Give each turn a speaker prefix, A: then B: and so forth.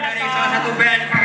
A: dari salah satu band.